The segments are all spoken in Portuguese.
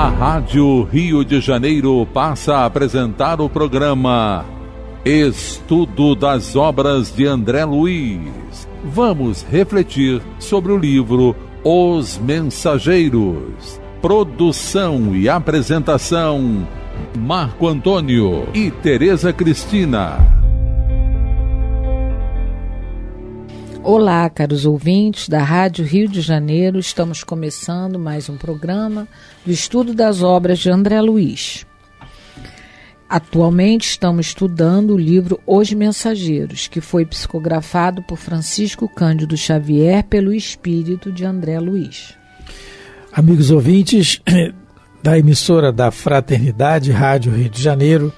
A Rádio Rio de Janeiro passa a apresentar o programa Estudo das Obras de André Luiz. Vamos refletir sobre o livro Os Mensageiros. Produção e apresentação: Marco Antônio e Tereza Cristina. Olá, caros ouvintes da Rádio Rio de Janeiro. Estamos começando mais um programa do estudo das obras de André Luiz. Atualmente estamos estudando o livro Os Mensageiros, que foi psicografado por Francisco Cândido Xavier pelo espírito de André Luiz. Amigos ouvintes da emissora da Fraternidade Rádio Rio de Janeiro,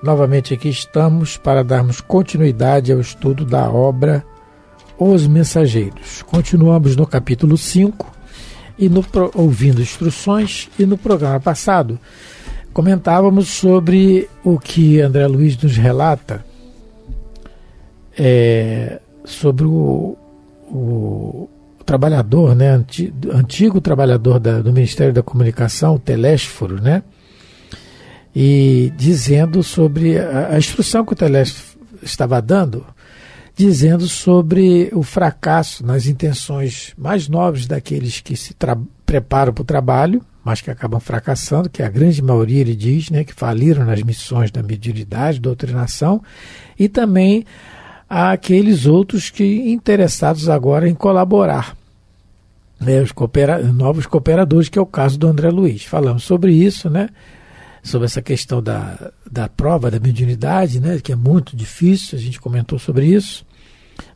novamente aqui estamos para darmos continuidade ao estudo da obra os Mensageiros. Continuamos no capítulo 5 e no ouvindo instruções e no programa passado comentávamos sobre o que André Luiz nos relata é, sobre o, o, trabalhador, né, antigo, antigo trabalhador da, do Ministério da Comunicação, o Telésforo, né, e dizendo sobre a, a instrução que o Telésforo estava dando dizendo sobre o fracasso nas intenções mais nobres daqueles que se preparam para o trabalho, mas que acabam fracassando, que a grande maioria ele diz, né, que faliram nas missões da mediunidade, doutrinação, e também aqueles outros que interessados agora em colaborar, né, os coopera novos cooperadores, que é o caso do André Luiz. Falamos sobre isso, né? sobre essa questão da, da prova da mediunidade, né, que é muito difícil, a gente comentou sobre isso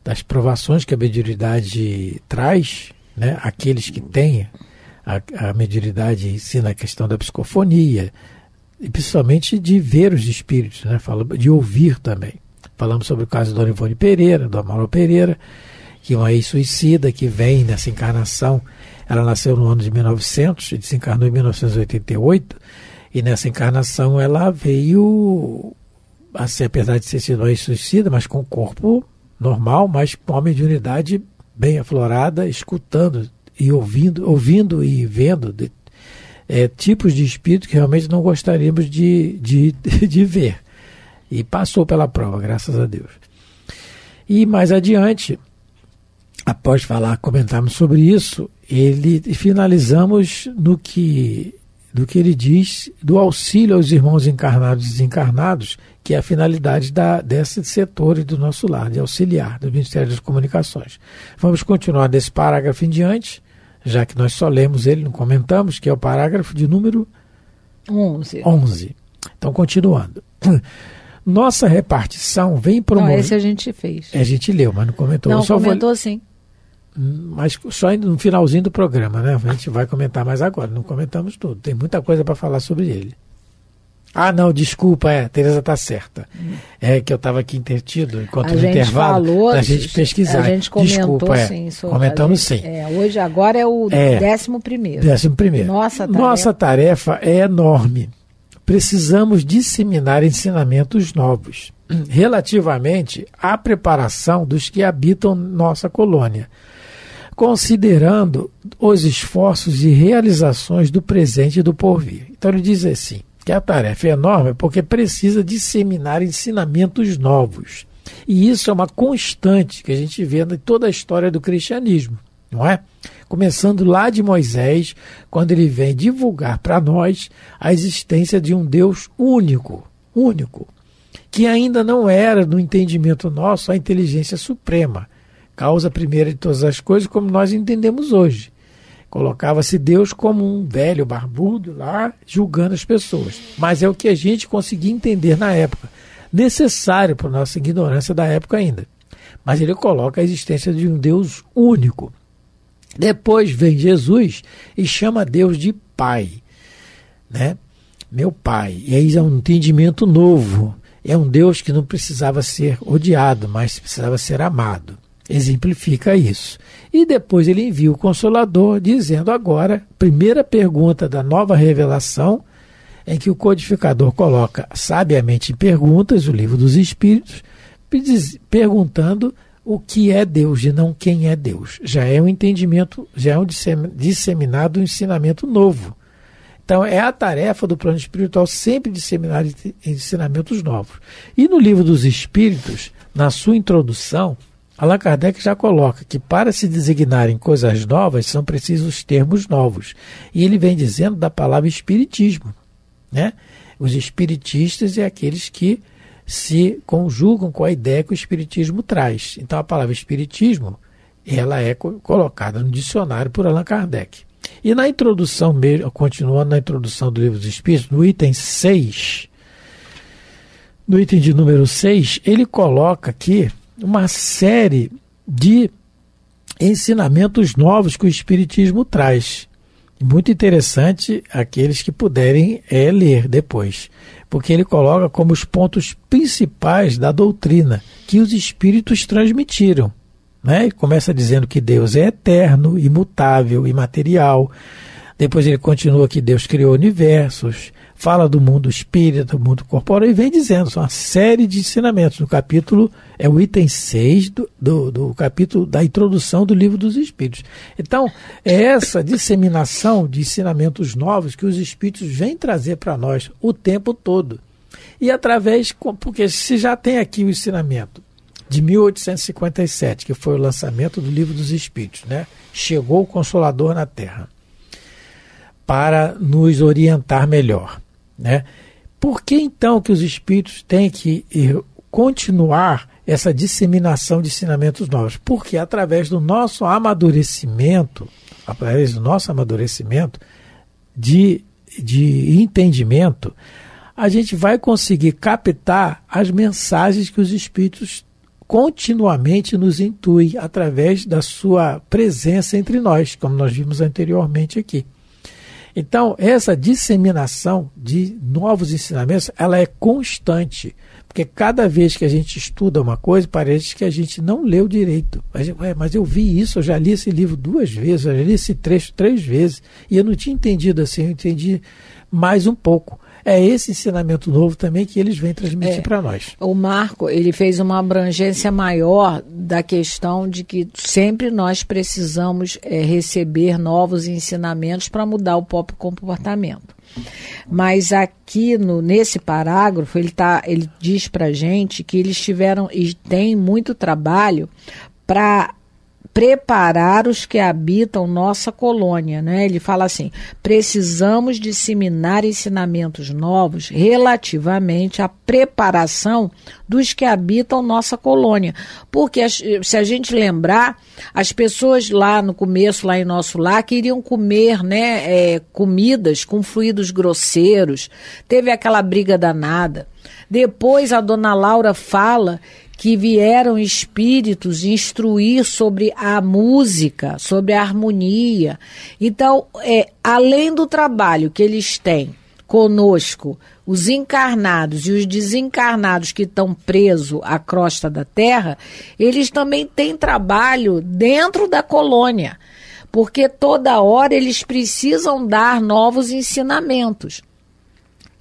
das provações que a mediunidade traz, né, aqueles que têm a, a mediunidade ensina a questão da psicofonia, e principalmente de ver os espíritos, né, de ouvir também. Falamos sobre o caso da Dona Ivone Pereira, do Amaral Pereira, que é uma ex-suicida que vem nessa encarnação. Ela nasceu no ano de 1900 e desencarnou em 1988, e nessa encarnação ela veio, assim, apesar de ser sido uma ex-suicida, mas com o corpo normal, mas com uma mediunidade bem aflorada, escutando e ouvindo, ouvindo e vendo de, é, tipos de espírito que realmente não gostaríamos de, de, de ver. E passou pela prova, graças a Deus. E mais adiante, após falar, comentarmos sobre isso, ele finalizamos no que do que ele diz do auxílio aos irmãos encarnados e desencarnados, que é a finalidade da, desse setor e do nosso lar, de auxiliar, do Ministério das Comunicações. Vamos continuar desse parágrafo em diante, já que nós só lemos ele, não comentamos, que é o parágrafo de número 11. 11. Então, continuando. Nossa repartição vem promover. Não, esse a gente fez. A gente leu, mas não comentou. Não, comentou vou... sim mas só no finalzinho do programa, né? A gente vai comentar mais agora. Não comentamos tudo. Tem muita coisa para falar sobre ele. Ah, não, desculpa, é, Tereza está certa. É que eu estava aqui intertido enquanto a no intervalo falou, a gente pesquisar. A gente comentou desculpa, é. sim. Sobre, Comentamos gente, sim. É, hoje agora é o é, décimo primeiro. Décimo primeiro. Nossa tarefa. Nossa tarefa é enorme. Precisamos disseminar ensinamentos novos relativamente à preparação dos que habitam nossa colônia considerando os esforços e realizações do presente e do porvir. Então ele diz assim, que a tarefa é enorme porque precisa disseminar ensinamentos novos. E isso é uma constante que a gente vê em toda a história do cristianismo, não é? Começando lá de Moisés, quando ele vem divulgar para nós a existência de um Deus único, único, que ainda não era, no entendimento nosso, a inteligência suprema, causa primeira de todas as coisas, como nós entendemos hoje. Colocava-se Deus como um velho barbudo lá, julgando as pessoas. Mas é o que a gente conseguia entender na época. Necessário para nossa ignorância da época ainda. Mas ele coloca a existência de um Deus único. Depois vem Jesus e chama Deus de Pai. Né? Meu Pai. E aí é um entendimento novo. É um Deus que não precisava ser odiado, mas precisava ser amado exemplifica isso. E depois ele envia o Consolador, dizendo agora, primeira pergunta da nova revelação, em que o codificador coloca sabiamente em perguntas, o livro dos Espíritos, perguntando o que é Deus e não quem é Deus. Já é um entendimento, já é um disseminado um ensinamento novo, Então, é a tarefa do plano espiritual sempre disseminar ensinamentos novos. E no livro dos Espíritos, na sua introdução, Allan Kardec já coloca que para se designarem coisas novas são precisos termos novos. E ele vem dizendo da palavra espiritismo. Né? Os espiritistas e aqueles que se conjugam com a ideia que o espiritismo traz. Então a palavra espiritismo ela é colocada no dicionário por Allan Kardec. E na introdução, continuando na introdução do livro dos Espíritos, no item 6, no item de número 6, ele coloca aqui uma série de ensinamentos novos que o Espiritismo traz. Muito interessante aqueles que puderem é, ler depois, porque ele coloca como os pontos principais da doutrina que os espíritos transmitiram. Né? Começa dizendo que Deus é eterno, imutável, imaterial. Depois ele continua que Deus criou universos, fala do mundo espírita, do mundo corpóreo, e vem dizendo, uma série de ensinamentos. No capítulo, é o item 6 do, do, do, capítulo da introdução do livro dos Espíritos. Então, é essa disseminação de ensinamentos novos que os Espíritos vêm trazer para nós o tempo todo. E através, porque se já tem aqui o ensinamento de 1857, que foi o lançamento do livro dos Espíritos, né? Chegou o Consolador na Terra para nos orientar melhor. Né? Por que então que os espíritos têm que continuar essa disseminação de ensinamentos novos? Porque através do nosso amadurecimento, através do nosso amadurecimento de, de entendimento, a gente vai conseguir captar as mensagens que os espíritos continuamente nos intuem através da sua presença entre nós, como nós vimos anteriormente aqui. Então, essa disseminação de novos ensinamentos, ela é constante. Porque cada vez que a gente estuda uma coisa, parece que a gente não leu direito. Mas, ué, mas eu vi isso, eu já li esse livro duas vezes, eu já li esse trecho três vezes, e eu não tinha entendido assim, eu entendi mais um pouco é esse ensinamento novo também que eles vêm transmitir é, para nós. O Marco, ele fez uma abrangência maior da questão de que sempre nós precisamos é, receber novos ensinamentos para mudar o próprio comportamento. Mas aqui no, nesse parágrafo ele, tá, ele diz para gente que eles tiveram e têm muito trabalho para preparar os que habitam nossa colônia. Né? Ele fala assim: precisamos disseminar ensinamentos novos relativamente à preparação dos que habitam nossa colônia. Porque se a gente lembrar, as pessoas lá no começo, lá em nosso lar, queriam comer né, é, comidas com fluidos grosseiros, teve aquela briga danada. Depois a dona Laura fala que vieram espíritos instruir sobre a música, sobre a harmonia. Então, é, além do trabalho que eles têm conosco, os encarnados e os desencarnados que estão presos à crosta da Terra, eles também têm trabalho dentro da colônia, porque toda hora eles precisam dar novos ensinamentos.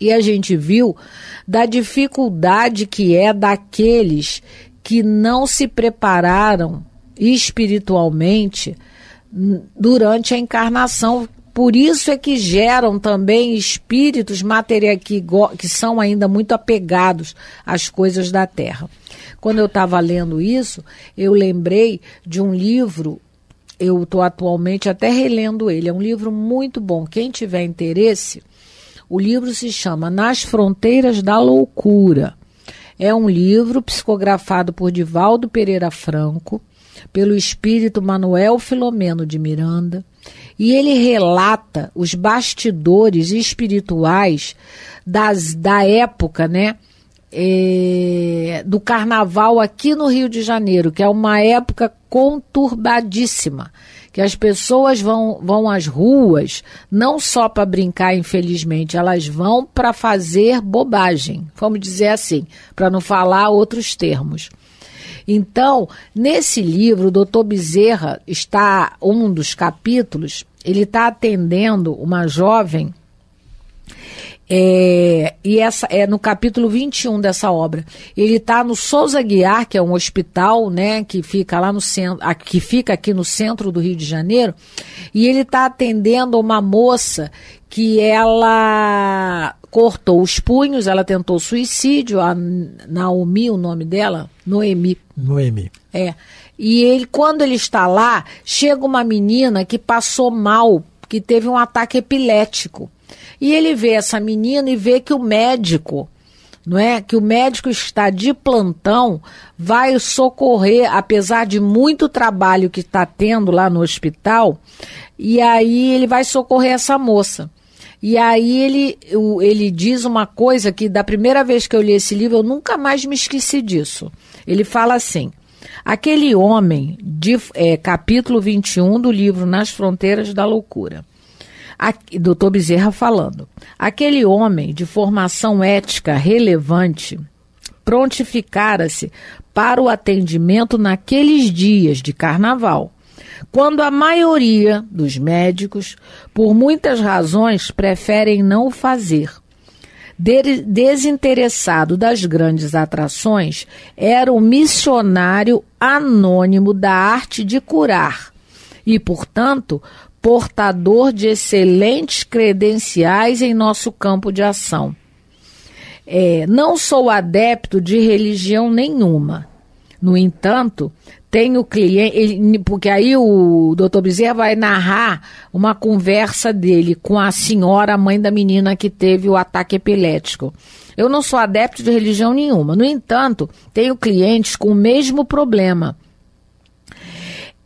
E a gente viu da dificuldade que é daqueles que não se prepararam espiritualmente durante a encarnação. Por isso é que geram também espíritos materiais que, que são ainda muito apegados às coisas da terra. Quando eu estava lendo isso, eu lembrei de um livro eu estou atualmente até relendo ele. É um livro muito bom. Quem tiver interesse, o livro se chama Nas Fronteiras da Loucura. É um livro psicografado por Divaldo Pereira Franco, pelo espírito Manuel Filomeno de Miranda, e ele relata os bastidores espirituais das, da época, né? É, do carnaval aqui no Rio de Janeiro, que é uma época conturbadíssima que as pessoas vão, vão às ruas não só para brincar, infelizmente, elas vão para fazer bobagem, vamos dizer assim, para não falar outros termos. Então, nesse livro, o doutor Bezerra está, um dos capítulos, ele está atendendo uma jovem É, e essa é no capítulo 21 dessa obra. Ele está no Souza Guiar, que é um hospital, né, que fica lá no centro, que fica aqui no centro do Rio de Janeiro, e ele está atendendo uma moça que ela cortou os punhos, ela tentou suicídio, a Naomi, o nome dela, Noemi. Noemi. É. E ele, quando ele está lá, chega uma menina que passou mal, que teve um ataque epilético. E ele vê essa menina e vê que o médico, não é? Que o médico está de plantão, vai socorrer, apesar de muito trabalho que está tendo lá no hospital, e aí ele vai socorrer essa moça. E aí ele, ele diz uma coisa que da primeira vez que eu li esse livro eu nunca mais me esqueci disso. Ele fala assim: aquele homem, de, é, capítulo 21 do livro Nas Fronteiras da Loucura doutor Bezerra falando. Aquele homem de formação ética relevante prontificara-se para o atendimento naqueles dias de carnaval, quando a maioria dos médicos, por muitas razões, preferem não o fazer. Desinteressado das grandes atrações, era o missionário anônimo da arte de curar e, portanto, portador de excelentes credenciais em nosso campo de ação. É, não sou adepto de religião nenhuma. No entanto, tenho cliente, ele, porque aí o doutor Bezerra vai narrar uma conversa dele com a senhora, mãe da menina que teve o ataque epilético. Eu não sou adepto de religião nenhuma. No entanto, tenho clientes com o mesmo problema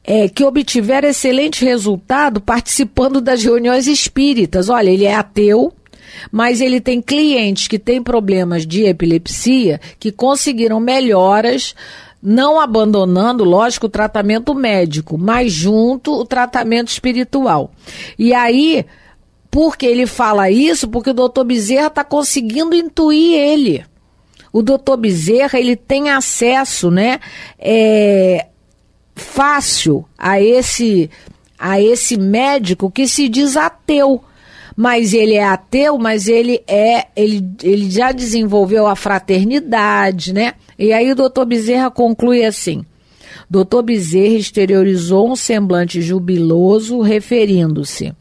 é, que obtiver excelente resultado participando das reuniões espíritas. Olha, ele é ateu, mas ele tem clientes que têm problemas de epilepsia que conseguiram melhoras não abandonando, lógico, o tratamento médico, mas junto o tratamento espiritual. E aí, por que ele fala isso? Porque o doutor Bezerra está conseguindo intuir ele. O doutor Bezerra, ele tem acesso, né, é, fácil a esse a esse médico que se diz ateu. Mas ele é ateu, mas ele é ele, ele já desenvolveu a fraternidade, né? E aí o doutor Bezerra conclui assim: Doutor Bezerra exteriorizou um semblante jubiloso, referindo-se.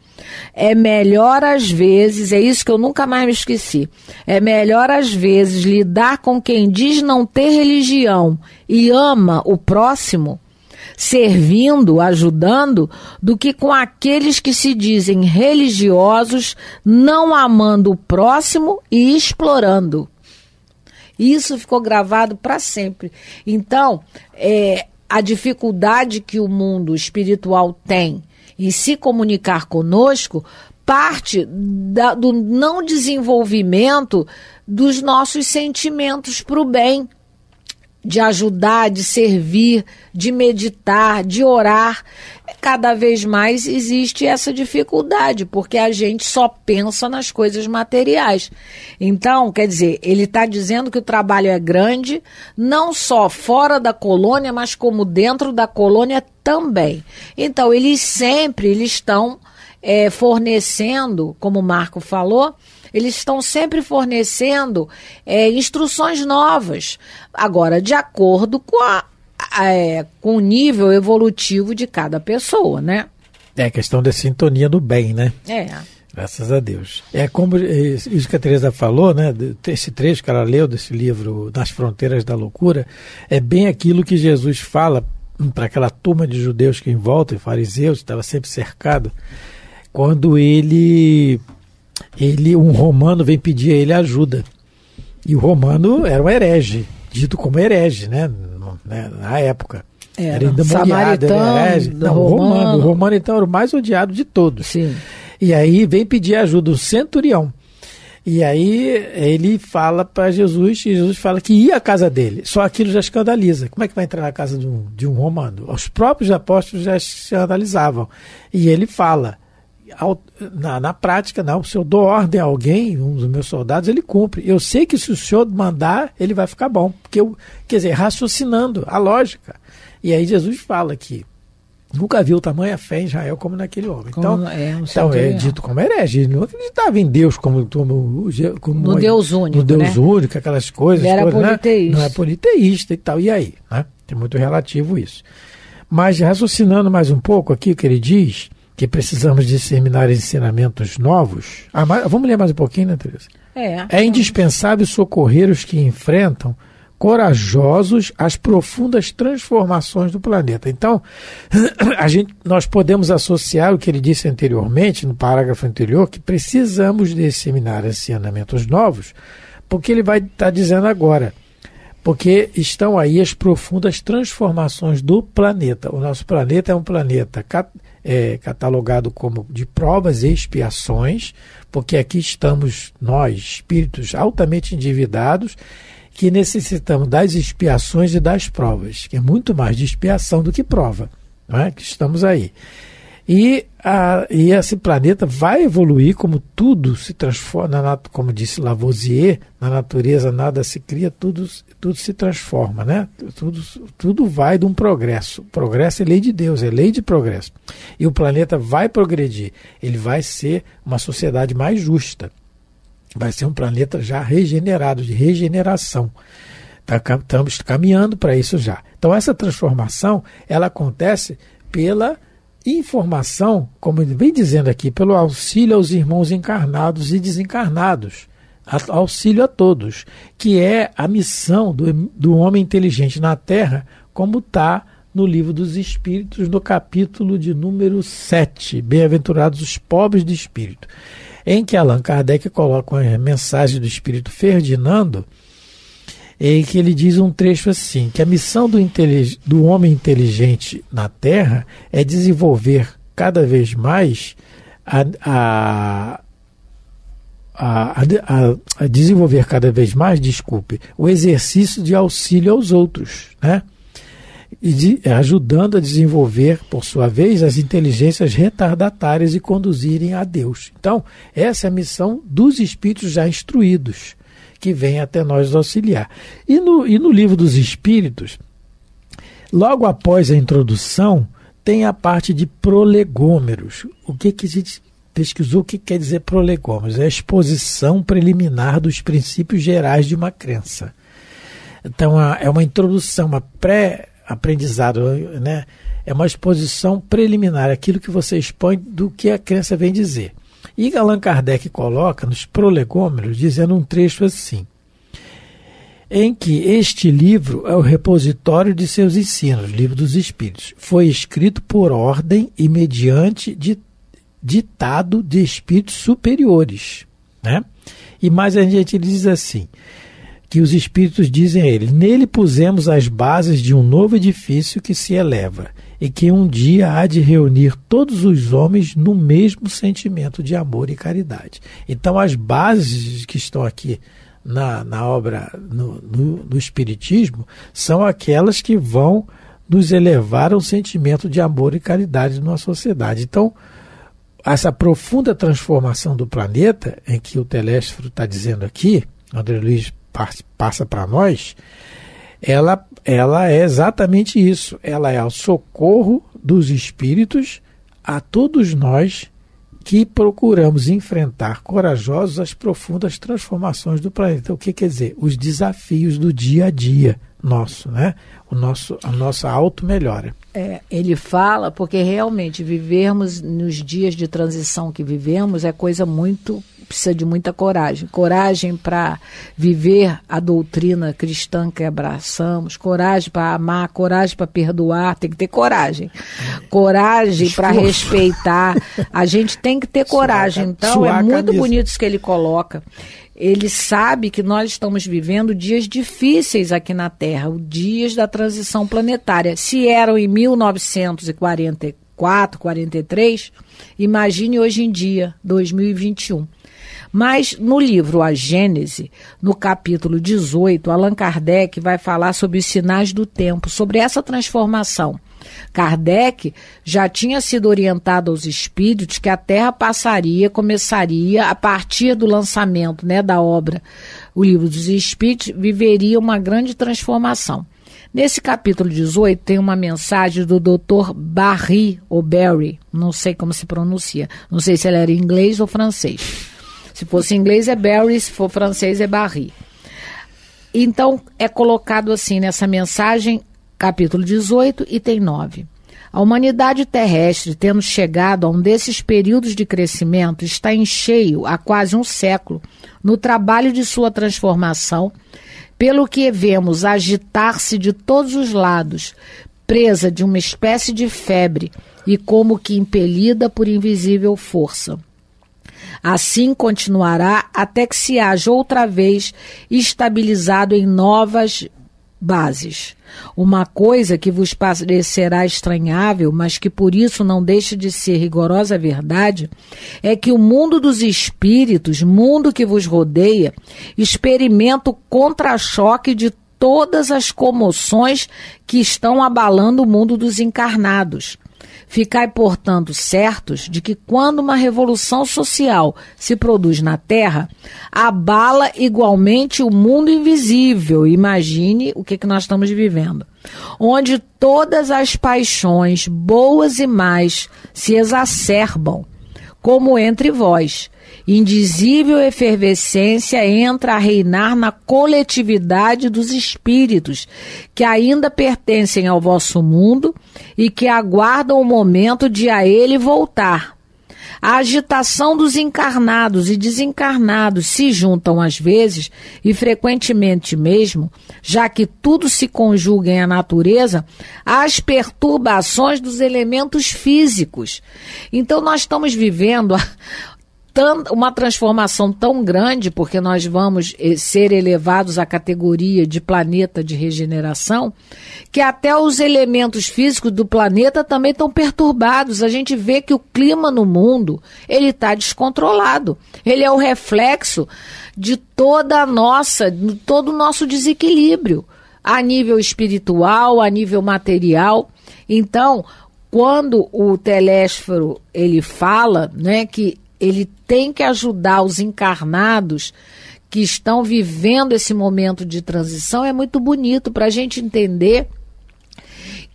É melhor às vezes, é isso que eu nunca mais me esqueci. É melhor às vezes lidar com quem diz não ter religião e ama o próximo servindo, ajudando, do que com aqueles que se dizem religiosos, não amando o próximo e explorando. Isso ficou gravado para sempre. Então, é, a dificuldade que o mundo espiritual tem em se comunicar conosco parte da, do não desenvolvimento dos nossos sentimentos para o bem de ajudar, de servir, de meditar, de orar. Cada vez mais existe essa dificuldade, porque a gente só pensa nas coisas materiais. Então, quer dizer, ele está dizendo que o trabalho é grande, não só fora da colônia, mas como dentro da colônia também. Então, eles sempre eles estão é, fornecendo, como o Marco falou, eles estão sempre fornecendo é, instruções novas, agora de acordo com, a, é, com o nível evolutivo de cada pessoa, né? É questão da sintonia do bem, né? É. Graças a Deus. É como isso que a Teresa falou, né? Esse trecho que ela leu desse livro Nas Fronteiras da Loucura, é bem aquilo que Jesus fala para aquela turma de judeus que em volta, fariseus, estava sempre cercado, quando ele ele um romano vem pedir a ele ajuda. E o romano era um herege, dito como herege, né? né na época. Era, era endemoniado, era herege. Não, romano. o romano. O romano, então, era o mais odiado de todos. Sim. E aí vem pedir ajuda o centurião. E aí ele fala para Jesus, e Jesus fala que ia à casa dele. Só aquilo já escandaliza. Como é que vai entrar na casa de um, de um romano? Os próprios apóstolos já escandalizavam. E ele fala: na, na prática, não. Se eu dou ordem a alguém, um dos meus soldados, ele cumpre. Eu sei que se o senhor mandar, ele vai ficar bom. Porque eu, quer dizer, raciocinando a lógica. E aí Jesus fala que nunca viu tamanha fé em Israel como naquele homem. Como, então, é, então é dito como herege. Ele não acreditava em Deus como, como, como no Deus único. No Deus né? único, aquelas coisas. Ele era coisas, politeísta. Né? Não é politeísta e tal. E aí? Né? É muito relativo isso. Mas raciocinando mais um pouco aqui, o que ele diz, que precisamos disseminar ensinamentos novos. Ah, mas, vamos ler mais um pouquinho, né, Teresa? É. É indispensável socorrer os que enfrentam corajosos as profundas transformações do planeta. Então, a gente, nós podemos associar o que ele disse anteriormente, no parágrafo anterior, que precisamos disseminar ensinamentos novos, porque ele vai estar tá dizendo agora. Porque estão aí as profundas transformações do planeta. O nosso planeta é um planeta é, catalogado como de provas e expiações, porque aqui estamos nós, espíritos altamente endividados, que necessitamos das expiações e das provas, que é muito mais de expiação do que prova, não é? que estamos aí. E, a, e esse planeta vai evoluir como tudo se transforma, na, como disse Lavoisier, na natureza nada se cria, tudo, tudo se transforma, né? Tudo, tudo vai de um progresso. Progresso é lei de Deus, é lei de progresso. E o planeta vai progredir, ele vai ser uma sociedade mais justa vai ser um planeta já regenerado, de regeneração. Tá, estamos caminhando para isso já. Então essa transformação ela acontece pela informação, como ele vem dizendo aqui, pelo auxílio aos irmãos encarnados e desencarnados, auxílio a todos, que é a missão do, do homem inteligente na Terra, como está no livro dos Espíritos, no capítulo de número 7, Bem-aventurados os pobres de espírito em que Allan Kardec coloca uma mensagem do espírito Ferdinando, em que ele diz um trecho assim: que a missão do, do homem inteligente na Terra é desenvolver cada vez mais a, a a, a, a, desenvolver cada vez mais, desculpe, o exercício de auxílio aos outros, né? e de, ajudando a desenvolver, por sua vez, as inteligências retardatárias e conduzirem a Deus. Então, essa é a missão dos espíritos já instruídos, que vêm até nós auxiliar. E no, e no livro dos espíritos, logo após a introdução, tem a parte de prolegômeros. O que, que a gente pesquisou o que quer dizer prolegômeros? É a exposição preliminar dos princípios gerais de uma crença. Então, é uma introdução, uma pré aprendizado, né? É uma exposição preliminar, aquilo que você expõe do que a crença vem dizer. E Allan Kardec coloca nos prolegômeros, dizendo um trecho assim: em que este livro é o repositório de seus ensinos, livro dos Espíritos. Foi escrito por ordem e mediante ditado de espíritos superiores. Né? E mais a gente diz assim: que os espíritos dizem a ele: Nele pusemos as bases de um novo edifício que se eleva e que um dia há de reunir todos os homens no mesmo sentimento de amor e caridade. Então, as bases que estão aqui na, na obra, no, no, no Espiritismo, são aquelas que vão nos elevar a um sentimento de amor e caridade numa sociedade. Então, essa profunda transformação do planeta, em que o Telésforo está dizendo aqui, André Luiz passa para nós, ela, ela é exatamente isso. Ela é o socorro dos espíritos a todos nós que procuramos enfrentar corajosos as profundas transformações do planeta. O que quer dizer? Os desafios do dia a dia nosso, né? O nosso, a nossa auto-melhora. É, ele fala porque realmente vivermos nos dias de transição que vivemos é coisa muito precisa de muita coragem. Coragem para viver a doutrina cristã que abraçamos, coragem para amar, coragem para perdoar, tem que ter coragem. Coragem para respeitar. A gente tem que ter coragem. Então, é muito bonito isso que ele coloca ele sabe que nós estamos vivendo dias difíceis aqui na Terra, os dias da transição planetária. Se eram em 1944, 43, imagine hoje em dia, 2021. Mas no livro A Gênese, no capítulo 18, Allan Kardec vai falar sobre os sinais do tempo, sobre essa transformação. Kardec já tinha sido orientado aos espíritos que a Terra passaria, começaria a partir do lançamento né, da obra O Livro dos Espíritos, viveria uma grande transformação. Nesse capítulo 18 tem uma mensagem do Dr. Barry, ou Barry, não sei como se pronuncia, não sei se ele era inglês ou francês. Se fosse inglês é Barry, se for francês é Barry. Então é colocado assim nessa mensagem, capítulo 18, e tem 9. A humanidade terrestre, tendo chegado a um desses períodos de crescimento, está em cheio há quase um século no trabalho de sua transformação, pelo que vemos agitar-se de todos os lados, presa de uma espécie de febre e como que impelida por invisível força. Assim continuará até que se haja outra vez estabilizado em novas bases. Uma coisa que vos parecerá estranhável, mas que por isso não deixa de ser rigorosa verdade, é que o mundo dos espíritos, mundo que vos rodeia, experimenta o contra-choque de todas as comoções que estão abalando o mundo dos encarnados. Ficai, portanto, certos de que quando uma revolução social se produz na Terra, abala igualmente o mundo invisível. Imagine o que, que nós estamos vivendo. Onde todas as paixões, boas e más, se exacerbam, como entre vós indizível efervescência entra a reinar na coletividade dos espíritos que ainda pertencem ao vosso mundo e que aguardam o momento de a ele voltar. A agitação dos encarnados e desencarnados se juntam às vezes, e frequentemente mesmo, já que tudo se conjuga em a natureza, às perturbações dos elementos físicos. Então, nós estamos vivendo uma transformação tão grande, porque nós vamos eh, ser elevados à categoria de planeta de regeneração, que até os elementos físicos do planeta também estão perturbados. A gente vê que o clima no mundo ele está descontrolado. Ele é o reflexo de toda a nossa, de todo o nosso desequilíbrio a nível espiritual, a nível material. Então, quando o telésfero ele fala, né, que ele tem que ajudar os encarnados que estão vivendo esse momento de transição. É muito bonito para a gente entender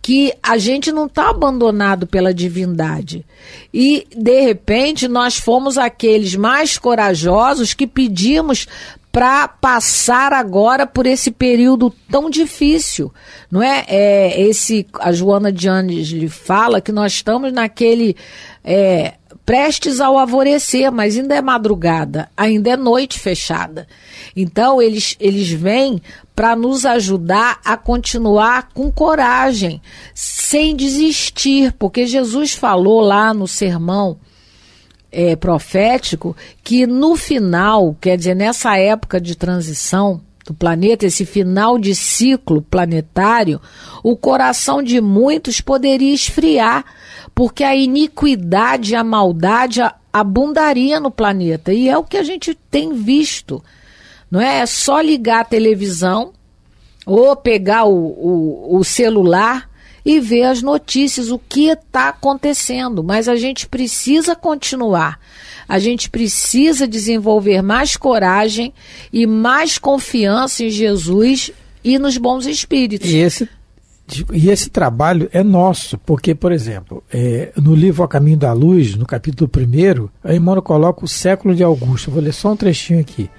que a gente não está abandonado pela divindade. E, de repente, nós fomos aqueles mais corajosos que pedimos para passar agora por esse período tão difícil, não é? é esse a Joana de Andes lhe fala que nós estamos naquele é, prestes ao alvorecer, mas ainda é madrugada, ainda é noite fechada. Então eles, eles vêm para nos ajudar a continuar com coragem, sem desistir, porque Jesus falou lá no sermão é, profético que no final, quer dizer, nessa época de transição, do planeta, esse final de ciclo planetário, o coração de muitos poderia esfriar, porque a iniquidade a maldade abundaria no planeta. E é o que a gente tem visto. Não é? é só ligar a televisão ou pegar o, o, o celular e ver as notícias, o que está acontecendo. Mas a gente precisa continuar a gente precisa desenvolver mais coragem e mais confiança em Jesus e nos bons espíritos. E esse, e esse trabalho é nosso, porque, por exemplo, é, no livro A Caminho da Luz, no capítulo 1, a irmã coloca o século de Augusto. vou ler só um trechinho aqui.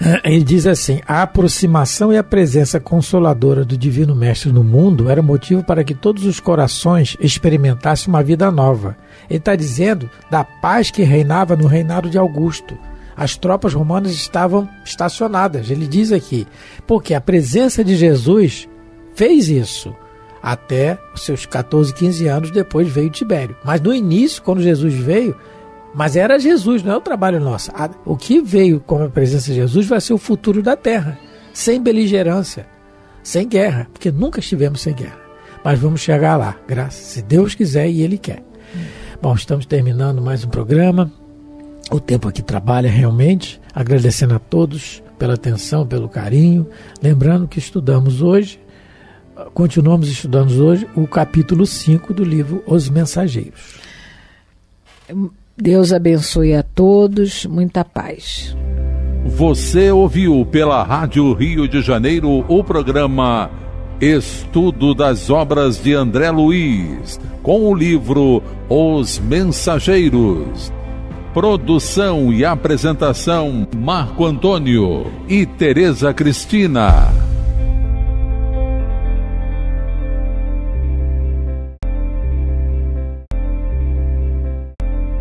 Ele diz assim: a aproximação e a presença consoladora do Divino Mestre no mundo era motivo para que todos os corações experimentassem uma vida nova. Ele está dizendo da paz que reinava no reinado de Augusto. As tropas romanas estavam estacionadas. Ele diz aqui, porque a presença de Jesus fez isso. Até os seus 14, 15 anos depois veio Tibério. Mas no início, quando Jesus veio, mas era Jesus, não é o trabalho nosso. O que veio com a presença de Jesus vai ser o futuro da terra, sem beligerância, sem guerra, porque nunca estivemos sem guerra. Mas vamos chegar lá, graças, se Deus quiser e Ele quer. Bom, estamos terminando mais um programa. O tempo aqui trabalha realmente. Agradecendo a todos pela atenção, pelo carinho. Lembrando que estudamos hoje, continuamos estudando hoje o capítulo 5 do livro Os Mensageiros. Deus abençoe a todos, muita paz. Você ouviu pela Rádio Rio de Janeiro o programa Estudo das obras de André Luiz, com o livro Os Mensageiros. Produção e apresentação: Marco Antônio e Tereza Cristina.